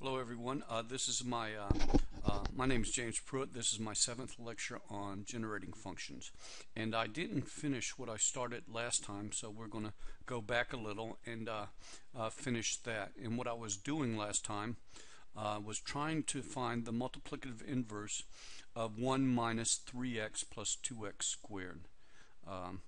Hello everyone. Uh, this is my uh, uh, my name is James Pruitt. This is my seventh lecture on generating functions, and I didn't finish what I started last time, so we're going to go back a little and uh, uh, finish that. And what I was doing last time uh, was trying to find the multiplicative inverse of 1 minus 3x plus 2x squared. Um,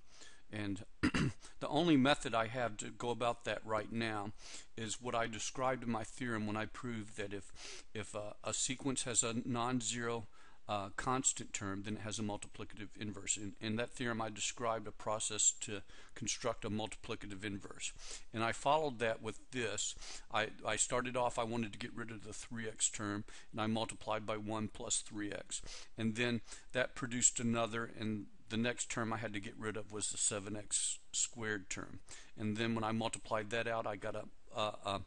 and the only method I have to go about that right now is what I described in my theorem when I proved that if if uh, a sequence has a non-zero uh, constant term, then it has a multiplicative inverse. In, in that theorem, I described a process to construct a multiplicative inverse. And I followed that with this. I, I started off, I wanted to get rid of the 3x term, and I multiplied by 1 plus 3x. And then that produced another, and the next term I had to get rid of was the 7x squared term. And then when I multiplied that out, I got a, a, a,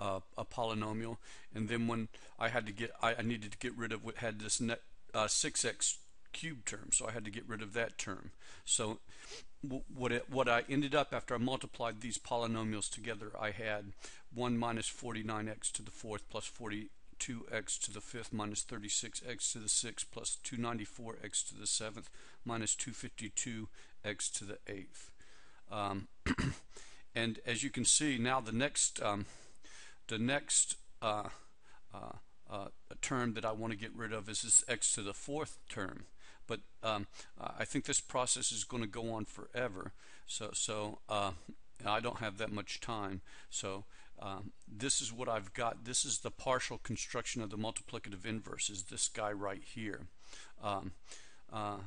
a, a polynomial. And then when I had to get, I, I needed to get rid of what had this net, uh, 6x cubed term, so I had to get rid of that term. So what it, what I ended up after I multiplied these polynomials together, I had 1 minus 49x to the fourth plus 40 2x to the fifth minus 36x to the sixth plus 294x to the seventh minus 252x to the eighth. Um, and as you can see now the next um, the next uh, uh, uh, term that I want to get rid of is this x to the fourth term but um, I think this process is going to go on forever so so uh, I don't have that much time so um, this is what I've got. This is the partial construction of the multiplicative inverse, is this guy right here. Um, uh,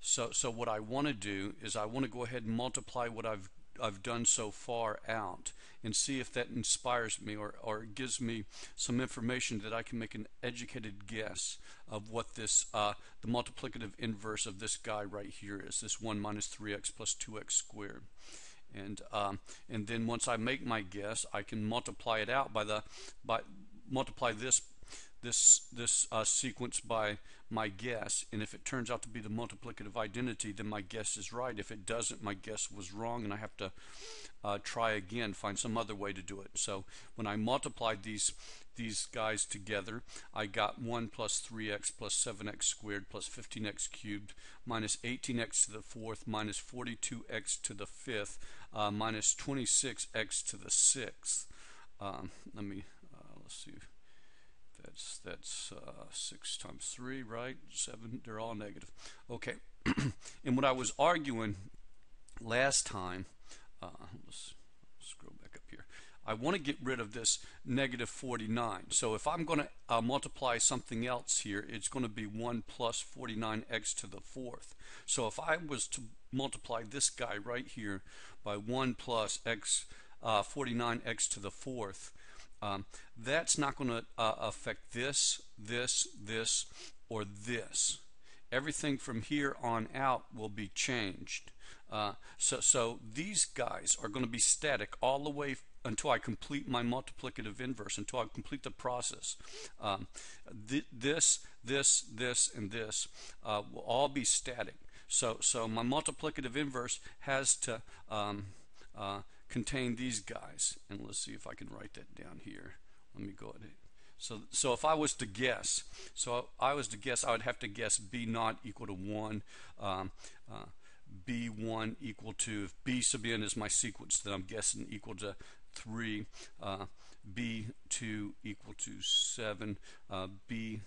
so, so what I want to do is I want to go ahead and multiply what I've I've done so far out and see if that inspires me or, or gives me some information that I can make an educated guess of what this uh, the multiplicative inverse of this guy right here is this 1 minus 3x plus 2x squared. And um, and then once I make my guess I can multiply it out by the by multiply this this this uh, sequence by my guess and if it turns out to be the multiplicative identity then my guess is right. If it doesn't my guess was wrong and I have to uh, try again find some other way to do it. So when I multiplied these these guys together, I got 1 plus 3x plus 7x squared plus 15x cubed minus 18x to the fourth minus 42x to the fifth uh, minus 26x to the sixth. Um, let me, uh, let's see, that's, that's uh, 6 times 3, right? 7, they're all negative. Okay, and what I was arguing last time, uh, let's scroll back up here. I want to get rid of this negative 49. So if I'm going to uh, multiply something else here, it's going to be 1 plus 49x to the fourth. So if I was to multiply this guy right here by 1 plus x uh, 49x to the fourth, um, that's not going to uh, affect this, this, this, or this. Everything from here on out will be changed. Uh, so, so these guys are going to be static all the way until I complete my multiplicative inverse, until I complete the process. Um, th this, this, this, and this uh, will all be static. So, so my multiplicative inverse has to um, uh, contain these guys. And let's see if I can write that down here. Let me go ahead. So, so if I was to guess, so I was to guess, I would have to guess B naught equal to 1. Um, uh, B1 equal to, if B sub n is my sequence that I'm guessing equal to 3, uh, B2 equal to 7, uh, B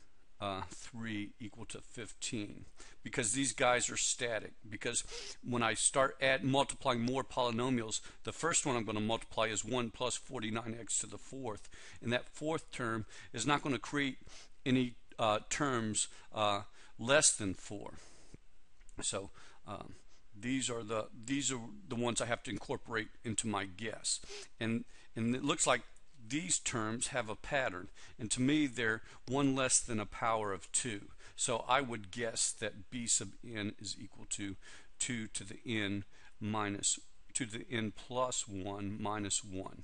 uh, 3 equal to 15 because these guys are static. Because when I start add multiplying more polynomials the first one I'm going to multiply is 1 plus 49x to the fourth. And that fourth term is not going to create any uh, terms uh, less than 4 so um, these are the these are the ones I have to incorporate into my guess. And and it looks like these terms have a pattern and to me they're one less than a power of 2 so I would guess that b sub n is equal to 2 to the n minus 2 to the n plus 1 minus 1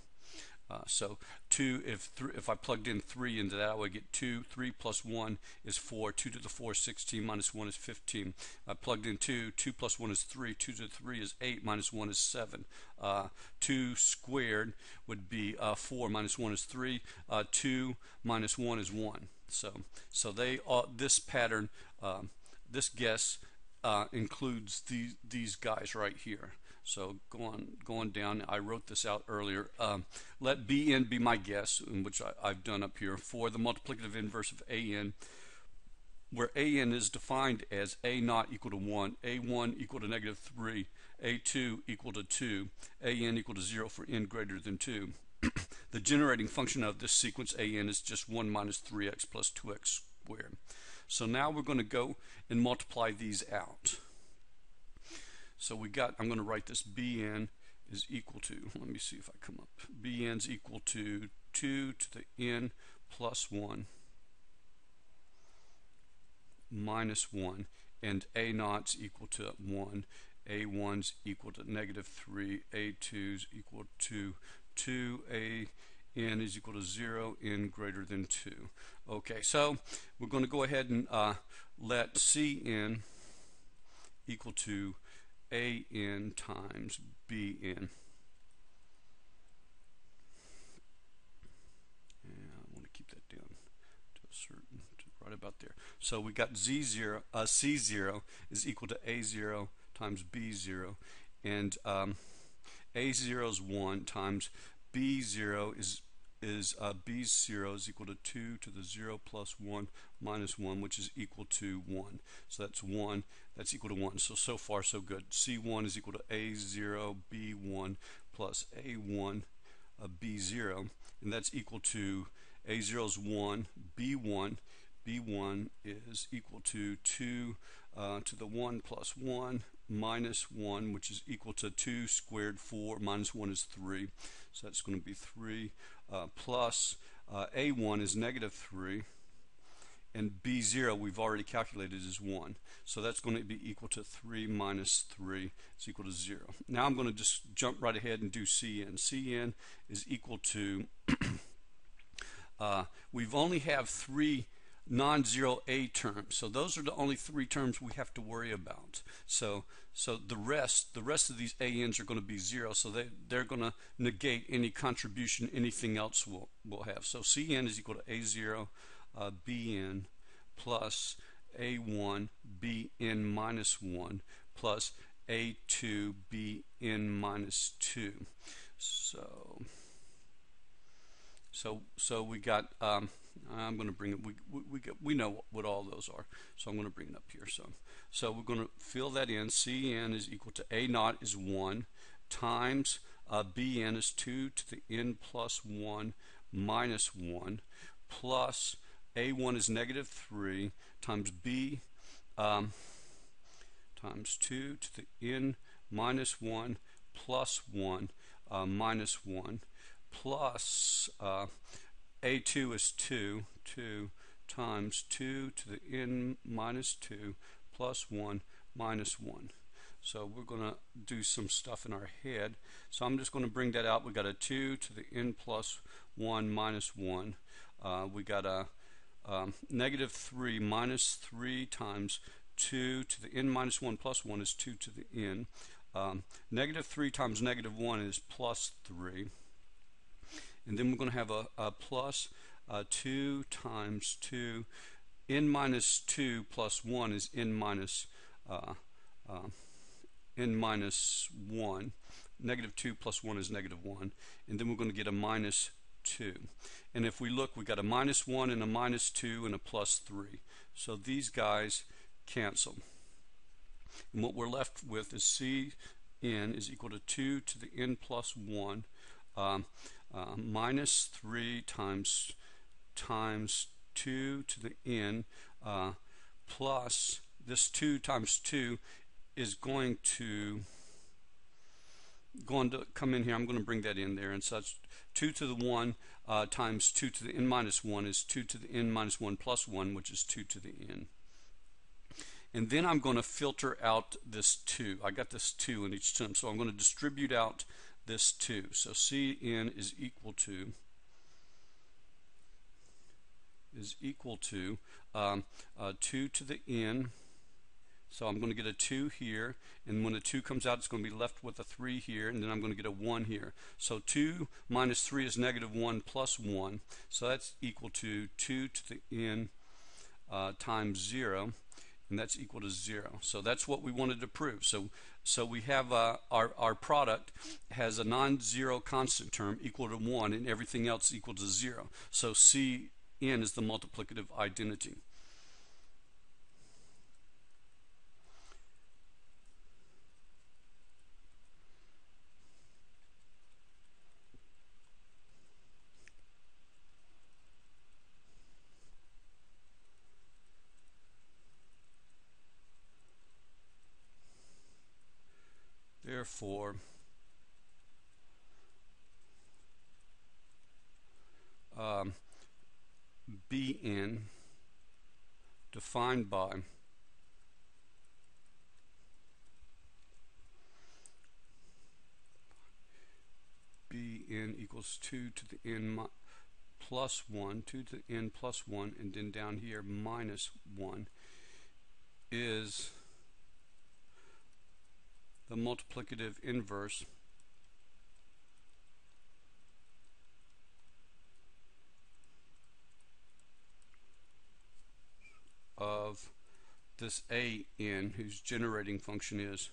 Uh, so 2, if if I plugged in 3 into that, I would get 2. 3 plus 1 is 4. 2 to the 4 is 16, minus 1 is 15. I plugged in 2. 2 plus 1 is 3. 2 to the 3 is 8, minus 1 is 7. Uh, 2 squared would be uh, 4, minus 1 is 3. Uh, 2 minus 1 is 1. So, so they this pattern, um, this guess uh, includes these, these guys right here. So going going down, I wrote this out earlier. Um, let Bn be my guess, which I, have done up here, for the multiplicative inverse of An, where An is defined as A naught equal to 1, A1 equal to negative 3, A2 equal to 2, An equal to 0 for n greater than 2. the generating function of this sequence An is just 1 minus 3x plus 2x squared. So now we're going to go and multiply these out. So we got, I'm going to write this Bn is equal to, let me see if I come up, Bn is equal to 2 to the n plus 1 minus 1 and a naught's equal to 1 a1's equal to negative 3 a2's equal to 2 a n is equal to 0 n greater than 2 okay so we're going to go ahead and uh, let cn equal to an times bn. And I want to keep that down to a certain, to right about there. So we got z0, uh, c0 is equal to a0 times b0, and um, a0 is 1 times b0 is is uh, b0 is equal to 2 to the 0 plus 1 minus 1, which is equal to 1. So that's 1. That's equal to 1. So, so far, so good. C1 is equal to A0 B1 plus A1 uh, B0. And that's equal to A0 is 1, B1. B1 is equal to 2 uh, to the 1 plus 1 minus 1, which is equal to 2 squared 4 minus 1 is 3. So that's going to be 3 uh, plus uh, A1 is negative 3 and B0 we've already calculated is 1. So that's going to be equal to 3 minus 3 is equal to 0. Now I'm going to just jump right ahead and do Cn. Cn is equal to, uh, we've only have three non-zero A terms. So those are the only three terms we have to worry about. So so the rest the rest of these ANs are going to be zero. So they they're going to negate any contribution anything else will will have. So CN is equal to A0 uh, BN plus A1 BN minus 1 plus A2 BN minus 2. So so so we got um, I'm going to bring it. We we we, we know what all those are, so I'm going to bring it up here. So so we're going to fill that in. Cn is equal to a naught is one times uh, bn is two to the n plus one minus one plus a1 is negative three times b um, times two to the n minus one plus one uh, minus one plus uh, a2 is 2, 2 times 2 to the n minus 2 plus 1 minus 1. So we're going to do some stuff in our head. So I'm just going to bring that out. We got a 2 to the n plus 1 minus 1. Uh, we got a um, negative 3 minus 3 times 2 to the n minus 1 plus 1 is 2 to the n. Um, negative 3 times negative 1 is plus 3 and then we're going to have a, a plus, uh, 2 times 2 n minus 2 plus 1 is n minus uh, uh, n minus 1 negative 2 plus 1 is negative 1 and then we're going to get a minus 2 and if we look we got a minus 1 and a minus 2 and a plus 3 so these guys cancel. And what we're left with is c n is equal to 2 to the n plus 1 um, uh, minus 3 times times 2 to the n uh, plus this 2 times 2 is going to going to come in here. I'm going to bring that in there. And such 2 to the 1 uh, times 2 to the n minus 1 is 2 to the n minus 1 plus 1 which is 2 to the n. And then I'm going to filter out this 2 I got this 2 in each term. So I'm going to distribute out this 2. So Cn is equal to is equal to um, uh, 2 to the n so I'm going to get a 2 here, and when the 2 comes out, it's going to be left with a 3 here, and then I'm going to get a 1 here. So 2 minus 3 is negative 1 plus 1, so that's equal to 2 to the n uh, times 0, and that's equal to 0. So that's what we wanted to prove. So so we have uh, our, our product has a non-zero constant term equal to 1, and everything else equal to 0. So Cn is the multiplicative identity. Therefore um, Bn defined by Bn equals 2 to the n plus 1, 2 to the n plus 1, and then down here minus 1 is the multiplicative inverse. Of this a n whose generating function is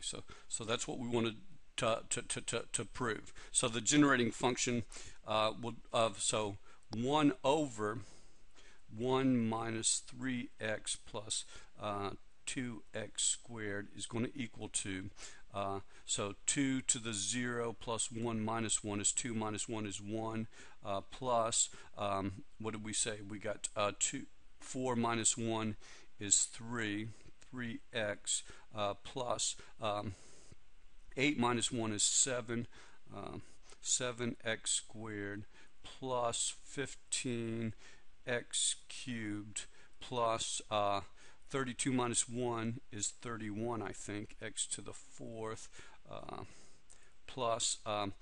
So, so that's what we wanted to, to, to, to, to prove. So the generating function uh, would of so 1 over 1 minus 3x plus uh, 2x squared is going to equal to uh, so 2 to the 0 plus 1 minus 1 is 2 minus 1 is 1 uh, plus um, what did we say? We got uh, 2 4 minus 1 is 3 3x uh, plus um, 8 minus 1 is 7 uh, 7x squared plus 15x cubed plus uh, 32 minus 1 is 31 I think x to the fourth uh, plus um,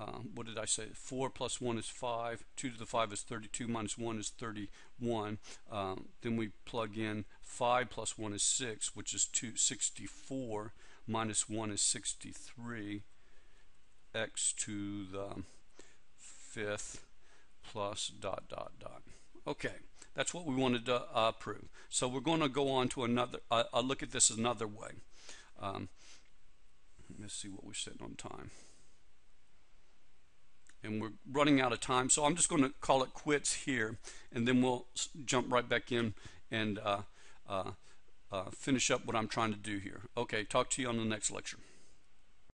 um, what did I say? 4 plus 1 is 5. 2 to the 5 is 32 minus 1 is 31. Um, then we plug in 5 plus 1 is 6, which is 264 minus 1 is 63. x to the fifth plus dot dot dot. Okay, that's what we wanted to uh, prove. So we're going to go on to another, uh, I'll look at this another way. Um, let's see what we're sitting on time and we're running out of time. So I'm just going to call it quits here, and then we'll jump right back in and uh, uh, uh, finish up what I'm trying to do here. Okay, talk to you on the next lecture.